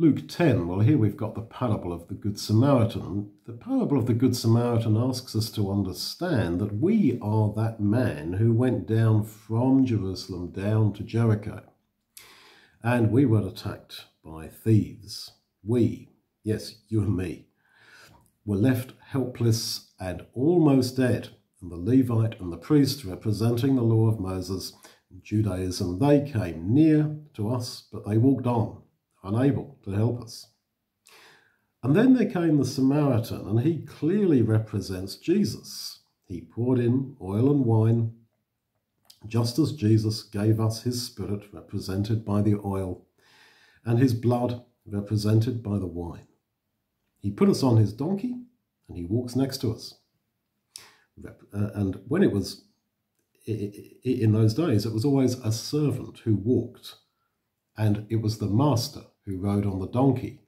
Luke 10, well, here we've got the parable of the Good Samaritan. The parable of the Good Samaritan asks us to understand that we are that man who went down from Jerusalem down to Jericho. And we were attacked by thieves. We, yes, you and me, were left helpless and almost dead. And the Levite and the priest, representing the law of Moses in Judaism, they came near to us, but they walked on unable to help us. And then there came the Samaritan, and he clearly represents Jesus. He poured in oil and wine, just as Jesus gave us his spirit, represented by the oil, and his blood, represented by the wine. He put us on his donkey, and he walks next to us. Uh, and when it was in those days, it was always a servant who walked and it was the master who rode on the donkey.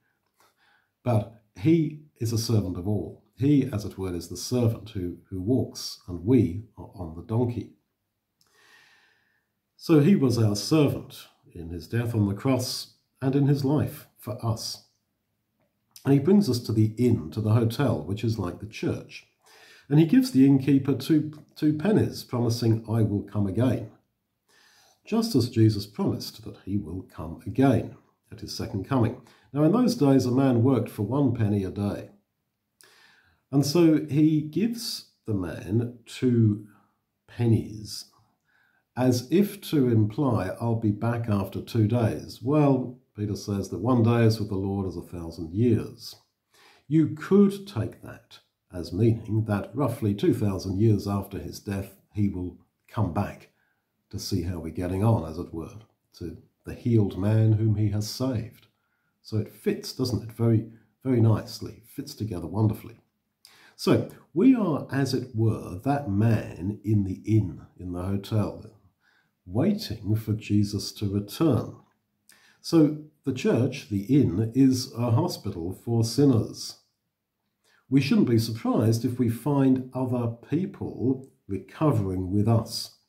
But he is a servant of all. He, as it were, is the servant who, who walks, and we are on the donkey. So he was our servant in his death on the cross and in his life for us. And he brings us to the inn, to the hotel, which is like the church. And he gives the innkeeper two, two pennies, promising, I will come again just as Jesus promised that he will come again at his second coming. Now, in those days, a man worked for one penny a day. And so he gives the man two pennies as if to imply, I'll be back after two days. Well, Peter says that one day is with the Lord as a thousand years. You could take that as meaning that roughly 2,000 years after his death, he will come back to see how we're getting on, as it were, to the healed man whom he has saved. So it fits, doesn't it, very, very nicely, fits together wonderfully. So we are, as it were, that man in the inn, in the hotel, waiting for Jesus to return. So the church, the inn, is a hospital for sinners. We shouldn't be surprised if we find other people recovering with us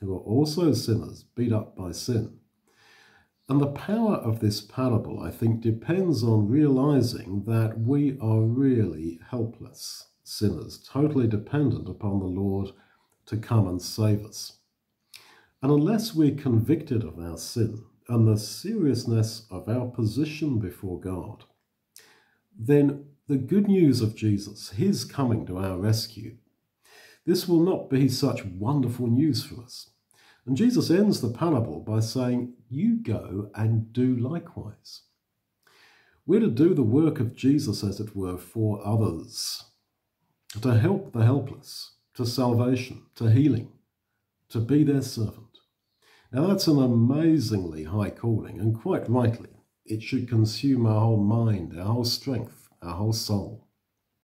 who are also sinners, beat up by sin. And the power of this parable, I think, depends on realizing that we are really helpless sinners, totally dependent upon the Lord to come and save us. And unless we're convicted of our sin and the seriousness of our position before God, then the good news of Jesus, his coming to our rescue, this will not be such wonderful news for us. And Jesus ends the parable by saying, You go and do likewise. We're to do the work of Jesus, as it were, for others, to help the helpless, to salvation, to healing, to be their servant. Now that's an amazingly high calling, and quite rightly, it should consume our whole mind, our whole strength, our whole soul.